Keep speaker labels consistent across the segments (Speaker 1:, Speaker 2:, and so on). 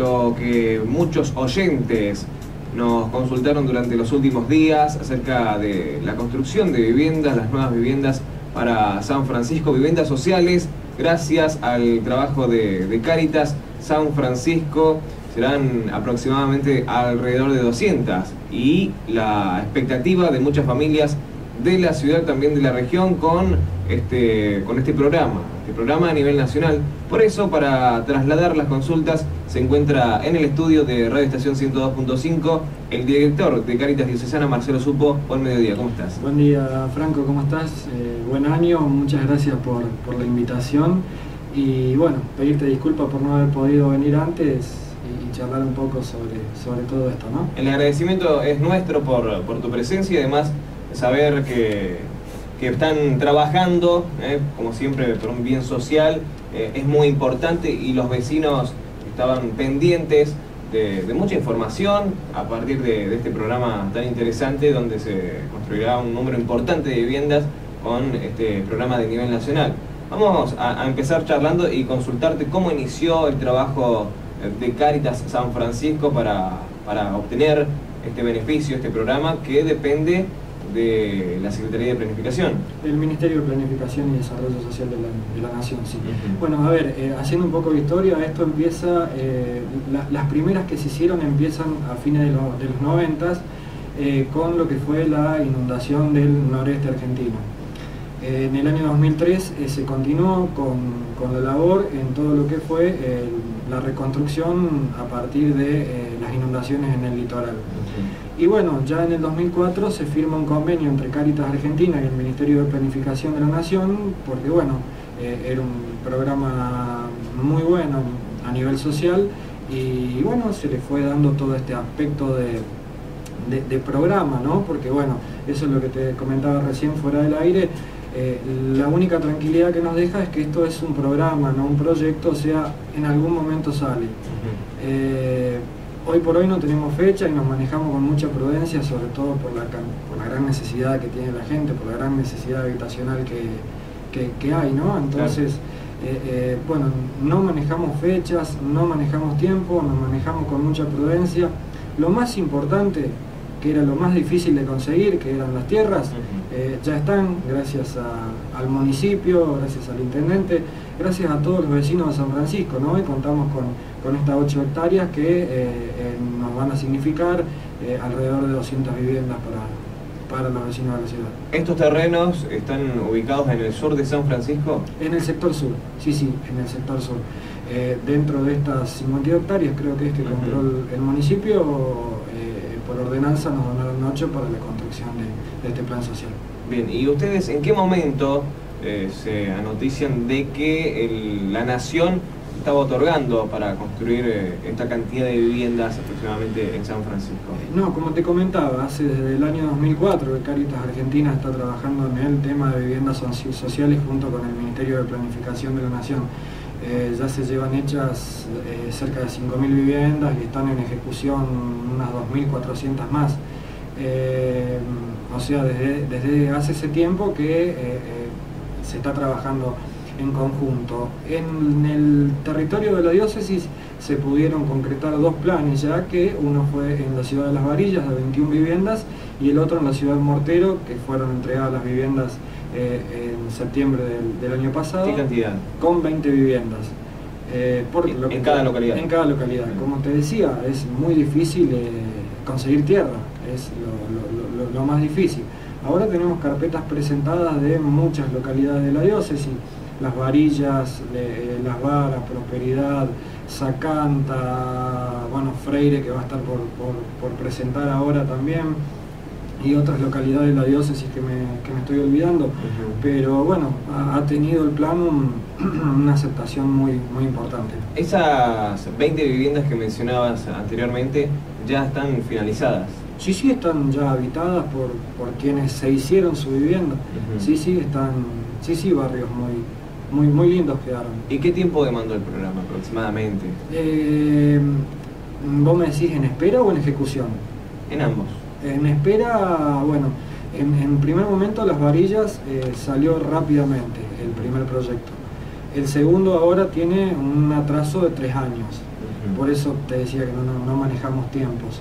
Speaker 1: Lo que muchos oyentes nos consultaron durante los últimos días acerca de la construcción de viviendas, las nuevas viviendas para San Francisco, viviendas sociales, gracias al trabajo de, de Cáritas San Francisco, serán aproximadamente alrededor de 200 y la expectativa de muchas familias de la ciudad, también de la región, con este, con este programa, este programa a nivel nacional. Por eso, para trasladar las consultas, se encuentra en el estudio de Radio Estación 102.5 el director de Caritas Diocesana, Marcelo Supo. Buen mediodía, ¿cómo estás?
Speaker 2: Buen día, Franco, ¿cómo estás? Eh, buen año, muchas gracias por, por la invitación. Y bueno, pedirte disculpas por no haber podido venir antes y charlar un poco sobre, sobre todo esto, ¿no?
Speaker 1: El agradecimiento es nuestro por, por tu presencia y además saber que, que están trabajando, eh, como siempre, por un bien social, eh, es muy importante y los vecinos estaban pendientes de, mucha información a partir de, este programa tan interesante donde se construirá un número importante de viviendas con este programa de nivel nacional. Vamos a, a empezar charlando y consultarte cómo inició el trabajo de Cáritas San Francisco para, para obtener este beneficio, este programa que depende de la Secretaría de Planificación.
Speaker 2: El Ministerio de Planificación y Desarrollo Social de la, de la Nación, sí. Uh -huh. Bueno, a ver, eh, haciendo un poco de historia, esto empieza, eh, la, las primeras que se hicieron empiezan a fines de, lo, de los noventas eh, con lo que fue la inundación del noreste argentino. en el año 2003 eh, se continuó con, con, la labor en todo lo que fue la reconstrucción a partir de las inundaciones en el litoral. Y bueno, ya en el 2004 se firma un convenio entre Cáritas Argentina y el Ministerio de Planificación de la Nación, porque bueno, eh, era un programa muy bueno a nivel social y bueno, se le fue dando todo este aspecto de, de, de programa, ¿no? Porque bueno, eso es lo que te comentaba recién fuera del aire, eh, la única tranquilidad que nos deja es que esto es un programa, no un proyecto, o sea, en algún momento sale. Eh, hoy por hoy no tenemos fecha y nos manejamos con mucha prudencia, sobre todo por la, por la gran necesidad que tiene la gente, por la gran necesidad habitacional que, que, que hay, ¿no? Entonces, eh, eh, bueno, no manejamos fechas, no manejamos tiempo, nos manejamos con mucha prudencia. Lo más importante que era lo más difícil de conseguir, que eran las tierras, eh, ya están, gracias a, al municipio, gracias al intendente, gracias a todos los vecinos de San Francisco, ¿no? Y contamos con, con estas 8 hectáreas que eh, nos van a significar eh, alrededor de 200 viviendas para, para los vecinos de la ciudad.
Speaker 1: ¿Estos terrenos están ubicados en el sur de San Francisco?
Speaker 2: En el sector sur, sí, sí, en el sector sur. Eh, dentro de estas 52 hectáreas creo que es que compró uh -huh. el, el, municipio, eh, por ordenanza nos donaron 8 para la construcción de, de, este plan social.
Speaker 1: Bien, ¿y ustedes en qué momento eh, se anotician de que el, la nación estaba otorgando para construir eh, esta cantidad de viviendas aproximadamente en San Francisco?
Speaker 2: No, como te comentaba, hace desde el año 2004 que Caritas Argentina está trabajando en el tema de viviendas sociales junto con el Ministerio de Planificación de la Nación. Eh, ya se llevan hechas eh, cerca de 5.000 viviendas y están en ejecución unas 2.400 más. Eh, o sea, desde, desde, hace ese tiempo que eh, se está trabajando en conjunto. En el territorio de la diócesis se pudieron concretar dos planes ya que uno fue en la ciudad de Las Varillas de 21 viviendas y el otro en la ciudad de Mortero que fueron entregadas las viviendas eh, en septiembre del, del, año pasado.
Speaker 1: ¿Qué cantidad?
Speaker 2: Con 20 viviendas.
Speaker 1: Eh, por en, en cada localidad.
Speaker 2: En cada localidad. Como te decía, es muy difícil eh, conseguir tierra, es lo, lo, lo, más difícil. Ahora tenemos carpetas presentadas de muchas localidades de la diócesis, Las Varillas, Las Varas, Prosperidad, Sacanta, bueno, Freire que va a estar por, por, por presentar ahora también y otras localidades de la diócesis que me, que me estoy olvidando, uh -huh. pero bueno, ha, ha, tenido el plan un, una aceptación muy, muy importante.
Speaker 1: Esas 20 viviendas que mencionabas anteriormente ya están finalizadas.
Speaker 2: Sí, sí, están ya habitadas por, por quienes se hicieron su vivienda. Uh -huh. Sí, sí, están, sí, sí, barrios muy, muy, muy lindos quedaron.
Speaker 1: ¿Y qué tiempo demandó el programa aproximadamente?
Speaker 2: Eh, ¿Vos me decís en espera o en ejecución?
Speaker 1: En ambos.
Speaker 2: En espera, bueno, en, en primer momento Las Varillas eh, salió rápidamente el primer proyecto. El segundo ahora tiene un atraso de tres años. Uh Por eso te decía que no, manejamos tiempos.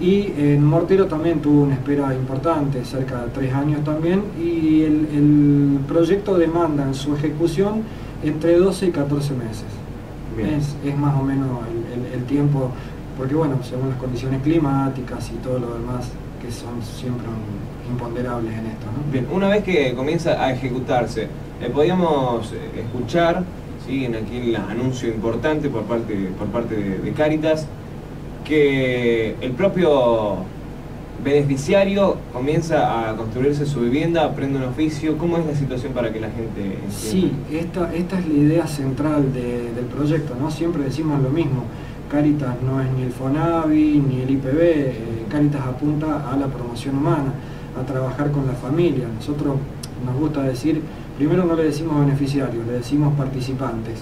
Speaker 2: Y en Mortero también tuvo una espera importante, cerca de tres años también, y el, proyecto demanda en su ejecución entre 12 y 14 meses. Es, más o menos el, tiempo, porque bueno, según las condiciones climáticas y todo lo demás, que son siempre imponderables en esto.
Speaker 1: Bien, una vez que comienza a ejecutarse, eh, podíamos eh, escuchar en aquí el anuncio importante por parte, por parte de, Caritas, que el propio beneficiario comienza a construirse su vivienda, aprende un oficio. ¿Cómo es la situación para que la gente entienda?
Speaker 2: Sí, esta, esta es la idea central del proyecto, ¿no? Siempre decimos lo mismo. Caritas no es ni el FONAVI ni el IPB, eh, Caritas apunta a la promoción humana, a trabajar con la familia. Nosotros nos gusta decir primero no le decimos beneficiarios, le decimos participantes.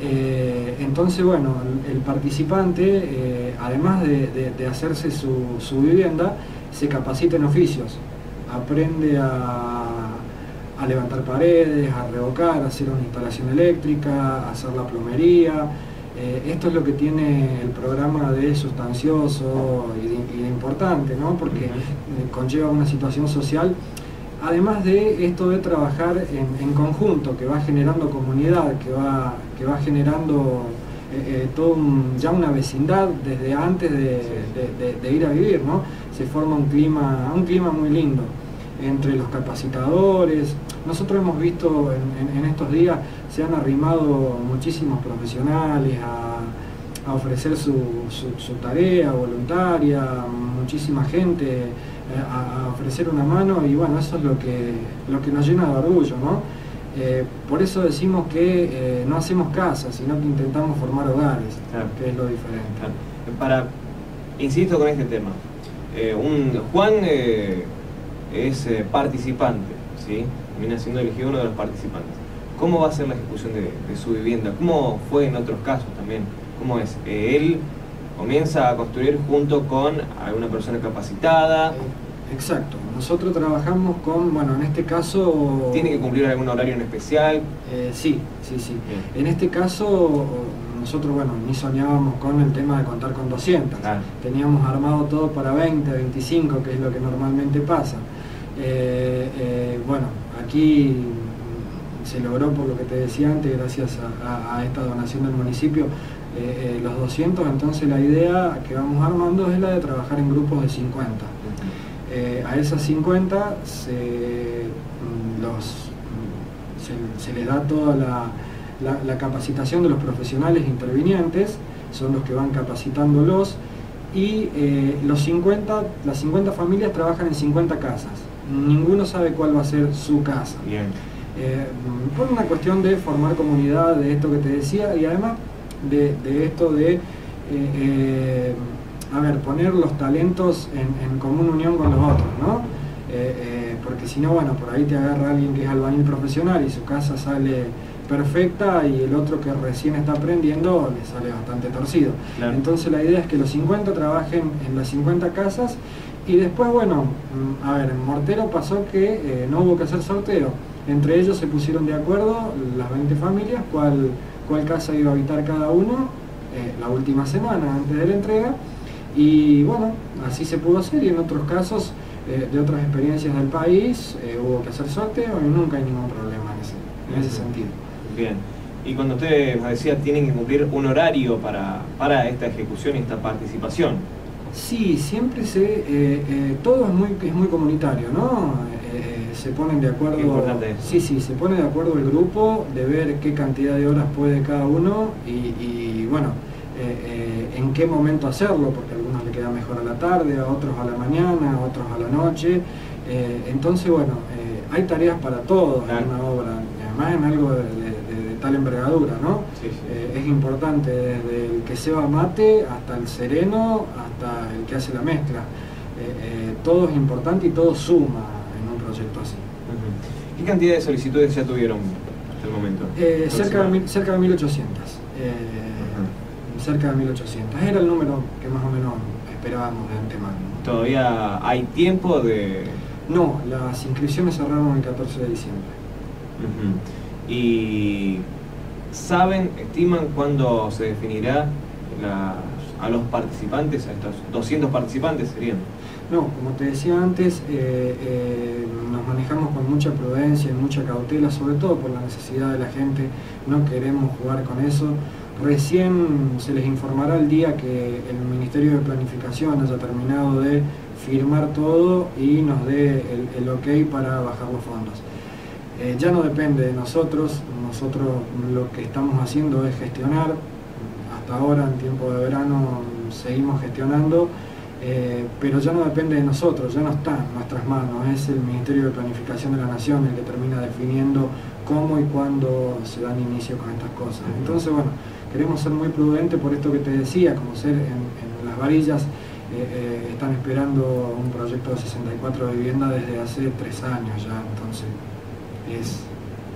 Speaker 2: Eh, entonces, bueno, el, participante, eh, además de, hacerse su, vivienda, se capacita en oficios, aprende a, levantar paredes, a revocar, a hacer una instalación eléctrica, a hacer la plomería. Eh, esto es lo que tiene el programa de sustancioso y, de, importante, ¿no? porque conlleva una situación social además de esto de trabajar en, conjunto, que va generando comunidad, que va, que va generando eh, eh, todo ya una vecindad desde antes de, ir a vivir, ¿no? Se forma un clima, un clima muy lindo entre los capacitadores. Nosotros hemos visto en, estos días, se han arrimado muchísimos profesionales a, ofrecer su, su tarea voluntaria, muchísima gente eh, a, ofrecer una mano y bueno, eso es lo que, lo que nos llena de orgullo, ¿no? Eh, por eso decimos que eh, no hacemos casas, sino que intentamos formar hogares, que es lo diferente.
Speaker 1: Para, insisto con este tema, un, Juan es participante, ¿sí? Viene siendo elegido uno de los participantes. ¿Cómo va a ser la ejecución de, de su vivienda? ¿Cómo fue en otros casos también? ¿Cómo es? él comienza a construir junto con alguna persona capacitada.
Speaker 2: Exacto, nosotros trabajamos con, bueno, en este caso...
Speaker 1: ¿Tiene que cumplir algún horario en especial?
Speaker 2: Eh, sí, sí, sí. En este caso, nosotros, bueno, ni soñábamos con el tema de contar con 200. Teníamos armado todo para 20, 25, que es lo que normalmente pasa. Eh, eh, bueno, aquí se logró, por lo que te decía antes, gracias a esta donación del municipio, eh, eh, los 200, entonces la idea que vamos armando es la de trabajar en grupos de 50. Eh, a esas 50 mm, mm, se, les da toda la, capacitación de los profesionales intervinientes, son los que van capacitándolos, y los 50, las 50 familias trabajan en 50 casas. Ninguno sabe cuál va a ser su casa. por una cuestión de formar comunidad, de esto que te decía, y además de, esto de, eh, eh, a ver, poner los talentos en, común unión con los otros, ¿no? Eh, porque si no, bueno, por ahí te agarra alguien que es albañil profesional y su casa sale perfecta y el otro que recién está aprendiendo le sale bastante torcido. Entonces la idea es que los 50 trabajen en las 50 casas y después, bueno, mm, a ver, en Mortero pasó que no hubo que hacer sorteo. Entre ellos se pusieron de acuerdo las 20 familias cuál cuál casa iba a habitar cada uno eh, la última semana antes de la entrega y bueno, así se pudo hacer y en otros casos eh, de otras experiencias del país eh, hubo que hacer sorteo y nunca hay ningún problema en ese, sentido.
Speaker 1: Bien. Y cuando usted decía, tienen que cumplir un horario para, para esta ejecución y esta participación.
Speaker 2: Sí, siempre se, todo es muy, es muy comunitario, ¿no? Se ponen de acuerdo. Sí, sí, se pone de acuerdo el grupo de ver qué cantidad de horas puede cada uno y, bueno, eh, eh, en qué momento hacerlo, porque a algunos le queda mejor a la tarde, a otros a la mañana, a otros a la noche. Eh, entonces, bueno, hay tareas para todo en una obra, además en algo de, tal envergadura, ¿no? es importante desde el que se va mate hasta el sereno, hasta el que hace la mezcla. todo es importante y todo suma así.
Speaker 1: ¿Qué cantidad de solicitudes ya tuvieron hasta el momento?
Speaker 2: Eh, cerca, de, cerca de 1800. Eh, cerca de 1800. Era el número que más o menos esperábamos de antemano.
Speaker 1: ¿Todavía hay tiempo de...?
Speaker 2: No, las inscripciones cerraron el 14 de diciembre.
Speaker 1: ¿Y saben, estiman cuándo se definirá a los participantes, a estos 200 participantes serían?
Speaker 2: No, como te decía antes, eh, eh, nos manejamos con mucha prudencia y mucha cautela, sobre todo por la necesidad de la gente, no queremos jugar con eso. Recién se les informará el día que el Ministerio de Planificación haya terminado de firmar todo y nos dé el, ok para bajar los fondos. Eh, ya no depende de nosotros, nosotros lo que estamos haciendo es gestionar, hasta ahora en tiempo de verano seguimos gestionando, eh, pero ya no depende de nosotros, ya no está en nuestras manos, es el Ministerio de Planificación de la Nación el que termina definiendo cómo y cuándo se dan inicio con estas cosas. Entonces, bueno, queremos ser muy prudentes por esto que te decía, como ser en las varillas eh, eh, están esperando un proyecto de 64 viviendas desde hace tres años ya, entonces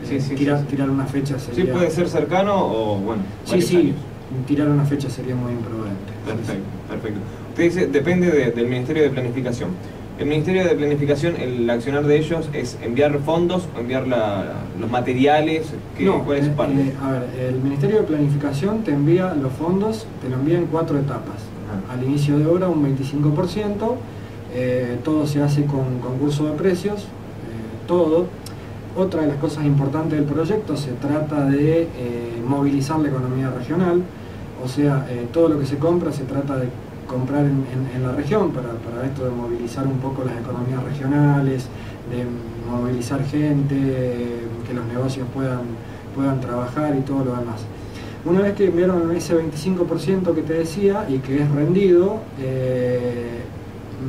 Speaker 2: es eh, tirar, una fecha
Speaker 1: sería... Sí, puede ser cercano o bueno.
Speaker 2: Sí, sí, tirar una fecha sería muy imprudente.
Speaker 1: Perfecto, perfecto. Dice, depende del Ministerio de Planificación. El Ministerio de Planificación, el accionar de ellos es enviar fondos, enviar los materiales,
Speaker 2: ¿qué, no, ¿cuál es su parte? a ver, el Ministerio de Planificación te envía los fondos, te lo envía en cuatro etapas al inicio de obra un 25%, eh, todo se hace con concurso de precios, eh, todo. Otra de las cosas importantes del proyecto se trata de eh, movilizar la economía regional, o sea, todo lo que se compra se trata de comprar en, la región para, esto de movilizar un poco las economías regionales, de movilizar gente, que los negocios puedan, puedan trabajar y todo lo demás. Una vez que enviaron ese 25% que te decía y que es rendido, eh,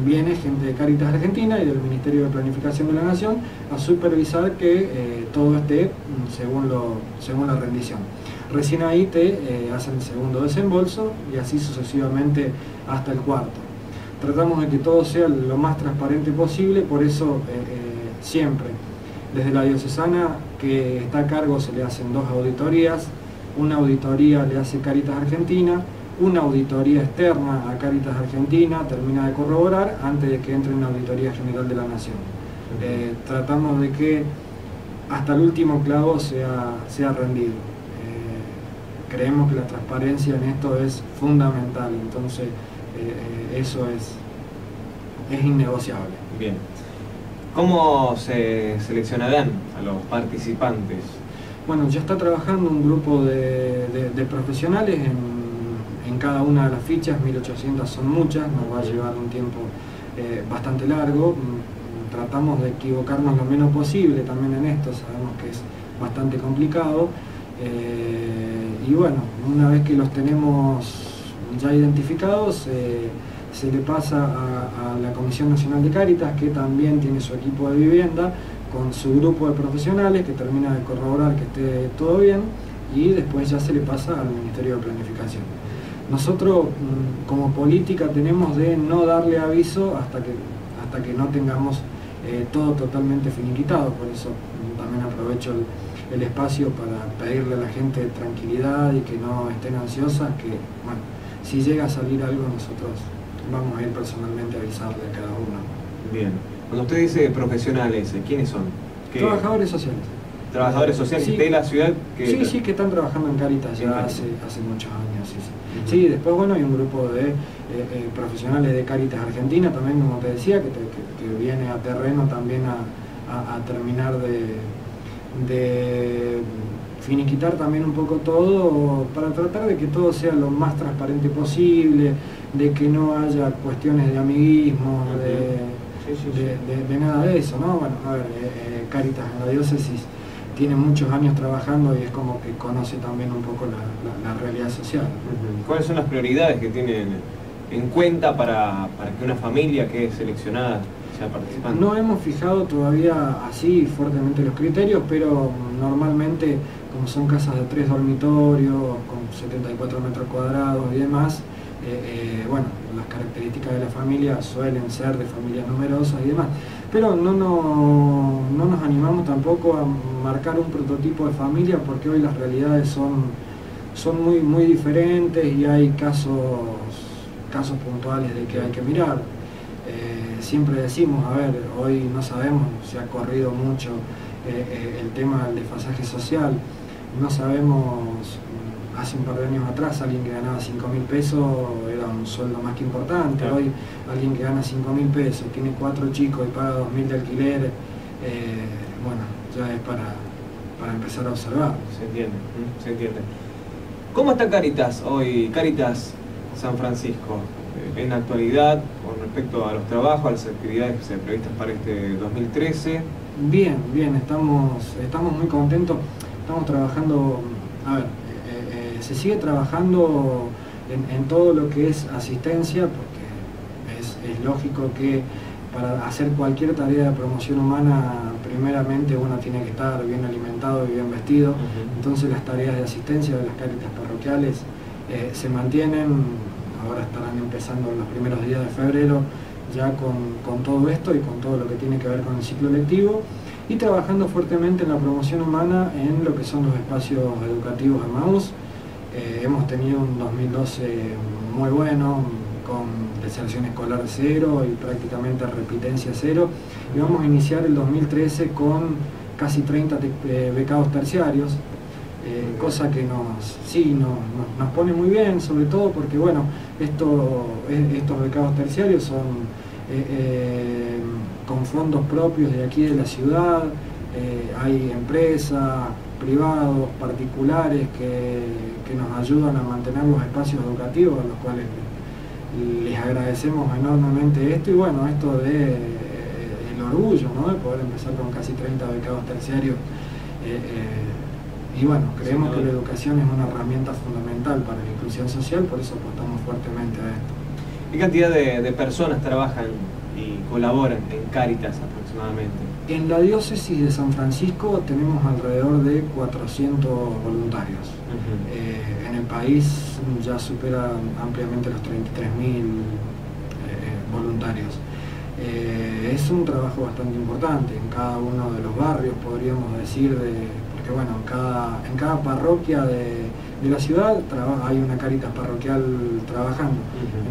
Speaker 2: viene gente de Caritas Argentina y del Ministerio de Planificación de la Nación a supervisar que eh, todo esté mm, según, lo, según la rendición. Recién ahí te eh, hacen el segundo desembolso y así sucesivamente hasta el cuarto. Tratamos de que todo sea lo más transparente posible, por eso siempre desde la diocesana que está a cargo se le hacen dos auditorías, una auditoría le hace Caritas Argentina, una auditoría externa a Caritas Argentina termina de corroborar antes de que entre una auditoría general de la Nación. Eh, tratamos de que hasta el último clavo sea, sea rendido. Eh, creemos que la transparencia en esto es fundamental, entonces eh, eso es, es innegociable.
Speaker 1: Bien. ¿Cómo se seleccionarán a los participantes?
Speaker 2: Bueno, ya está trabajando un grupo de, profesionales en, cada una de las fichas, 1800 son muchas, nos va a llevar un tiempo eh, bastante largo. Tratamos de equivocarnos lo menos posible también en esto, sabemos que es bastante complicado. Eh, y bueno, una vez que los tenemos ya identificados, eh, se le pasa a, la Comisión Nacional de Cáritas, que también tiene su equipo de vivienda, con su grupo de profesionales que termina de corroborar que esté todo bien y después ya se le pasa al Ministerio de Planificación. Nosotros mm, como política tenemos de no darle aviso hasta que, hasta que no tengamos eh, todo totalmente finiquitado, por eso mm, también aprovecho el, espacio para pedirle a la gente tranquilidad y que no estén ansiosas, que bueno, si llega a salir algo nosotros vamos a ir personalmente a avisarle a cada uno.
Speaker 1: Bien. Cuando usted dice profesionales, ¿quiénes son?
Speaker 2: Trabajadores sociales.
Speaker 1: Trabajadores sociales de la ciudad
Speaker 2: que... Sí, sí, que están trabajando en Caritas ya hace, hace muchos años. Sí, sí. después bueno hay un grupo de eh, eh, profesionales de Caritas Argentina también, como te decía, que, viene a terreno también a, terminar de, de finiquitar también un poco todo para tratar de que todo sea lo más transparente posible, de que no haya cuestiones de amiguismo, de de, nada de eso, ¿no? Bueno, a ver, eh, eh, Caritas en la diócesis tiene muchos años trabajando y es como que conoce también un poco la, realidad social.
Speaker 1: ¿Cuáles son las prioridades que tienen en cuenta para, que una familia que es seleccionada
Speaker 2: No hemos fijado todavía así fuertemente los criterios, pero normalmente como son casas de tres dormitorios, con 74 metros cuadrados y demás, eh, bueno, las características de la familia suelen ser de familias numerosas y demás. Pero no, no, no nos animamos tampoco a marcar un prototipo de familia porque hoy las realidades son, son muy, muy diferentes y hay casos, casos puntuales de que hay que mirar. Eh, siempre decimos, a ver, hoy no sabemos, se ha corrido mucho eh, el tema del desfasaje social, no sabemos hace un par de años atrás alguien que ganaba 5 mil pesos era un sueldo más que importante. Hoy alguien que gana 5 mil pesos, tiene cuatro chicos y paga 2 mil de alquiler, eh, bueno, ya es para, para empezar a observar.
Speaker 1: Se entiende, se entiende. ¿Cómo está Caritas hoy, Caritas San Francisco, eh, en la actualidad con respecto a los trabajos, a las actividades que se previstas para este 2013?
Speaker 2: Bien, bien, estamos, estamos muy contentos, estamos trabajando, a ver, se sigue trabajando en, todo lo que es asistencia, porque es, lógico que para hacer cualquier tarea de promoción humana, primeramente uno tiene que estar bien alimentado y bien vestido, entonces las tareas de asistencia de las cáritas parroquiales eh, se mantienen, ahora estarán empezando los primeros días de febrero ya con, con, todo esto y con todo lo que tiene que ver con el ciclo lectivo y trabajando fuertemente en la promoción humana en lo que son los espacios educativos de MAUS, eh, hemos tenido un 2012 muy bueno, con deserción escolar cero y prácticamente repitencia cero. Y vamos a iniciar el 2013 con casi 30 eh, becados terciarios, eh, cosa que nos, sí, nos, pone muy bien, sobre todo porque bueno, esto, estos becados terciarios son con fondos propios de aquí de la ciudad, hay empresas, privados, particulares que, nos ayudan a mantener los espacios educativos, a los cuales les agradecemos enormemente esto y bueno, esto de eh, el orgullo de poder empezar con casi 30 becados terciarios. Y bueno, creemos que la educación es una herramienta fundamental para la inclusión social, por eso apostamos fuertemente a esto.
Speaker 1: ¿Qué cantidad de personas trabajan y colaboran en Cáritas aproximadamente?
Speaker 2: En la diócesis de San Francisco tenemos alrededor de 400 voluntarios. Eh, en el país ya supera ampliamente los 33.000 eh, voluntarios. Eh, es un trabajo bastante importante en cada uno de los barrios, podríamos decir, de, porque bueno, en cada, en cada parroquia de, de la ciudad hay una carita parroquial trabajando.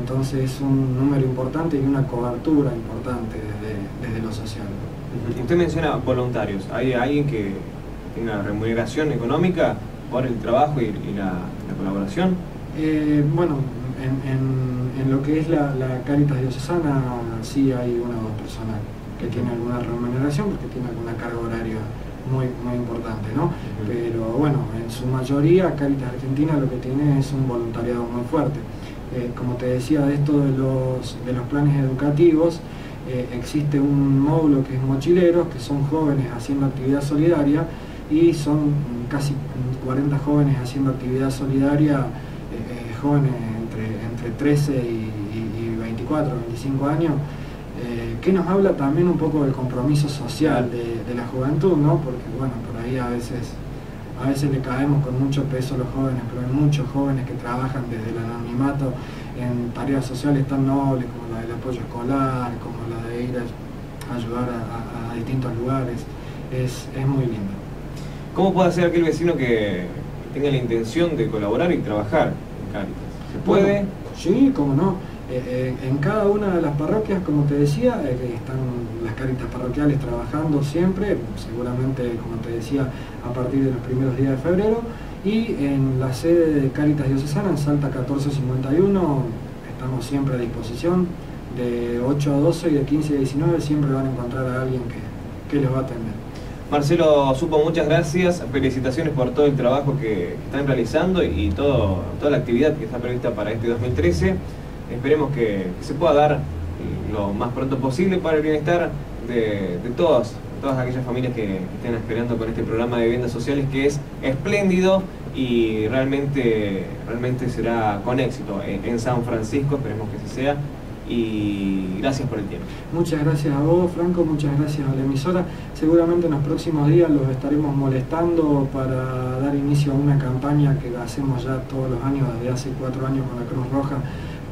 Speaker 2: Entonces es un número importante y una cobertura importante desde, lo social.
Speaker 1: Usted menciona voluntarios. ¿Hay alguien que tenga remuneración económica por el trabajo y, la, colaboración?
Speaker 2: Eh, bueno, en, lo que es la, la Caritas Diocesana sí hay una o dos personas que tienen alguna remuneración porque tiene alguna carga horaria muy, muy importante, ¿no? Pero bueno, en su mayoría Caritas Argentina lo que tiene es un voluntariado muy fuerte. Eh, como te decía, de esto de los, de los planes educativos, eh, existe un módulo que es mochileros, que son jóvenes haciendo actividad solidaria y son casi 40 jóvenes haciendo actividad solidaria, eh, jóvenes entre, entre 13 y, 24, 25 años, que nos habla también un poco del compromiso social de, de la juventud, ¿no? porque bueno, por ahí a veces a veces le caemos con mucho peso a los jóvenes, pero hay muchos jóvenes que trabajan desde el anonimato en tareas sociales tan nobles como la del apoyo escolar, como la de ir a ayudar a, distintos lugares. Es, muy lindo.
Speaker 1: ¿Cómo puede hacer aquel vecino que tenga la intención de colaborar y trabajar en Cáritas? ¿Se puede?
Speaker 2: sí, cómo no eh, en cada una de las parroquias, como te decía, eh, están las caritas parroquiales trabajando siempre, seguramente, como te decía, a partir de los primeros días de febrero, y en la sede de Caritas Diocesana, en Salta 1451, estamos siempre a disposición, de 8 a 12 y de 15 a 19 siempre van a encontrar a alguien que, que les va a atender.
Speaker 1: Marcelo Supo, muchas gracias, felicitaciones por todo el trabajo que están realizando y todo, toda la actividad que está prevista para este 2013 esperemos que, se pueda dar lo más pronto posible para el bienestar de, todas, todas aquellas familias que estén esperando con este programa de viviendas sociales que es espléndido y realmente, realmente será con éxito en, San Francisco, esperemos que así sea y gracias por el tiempo.
Speaker 2: Muchas gracias a vos, Franco, muchas gracias a la emisora. Seguramente en los próximos días los estaremos molestando para dar inicio a una campaña que hacemos ya todos los años, desde hace cuatro años con la Cruz Roja,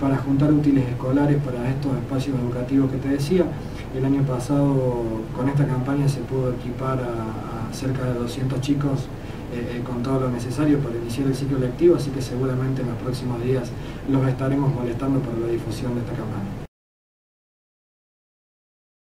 Speaker 2: para juntar útiles escolares para estos espacios educativos que te decía. El año pasado con esta campaña se pudo equipar a, cerca de 200 chicos eh, eh, con todo lo necesario para iniciar el ciclo lectivo, así que seguramente en los próximos días los estaremos molestando para la difusión de esta campaña.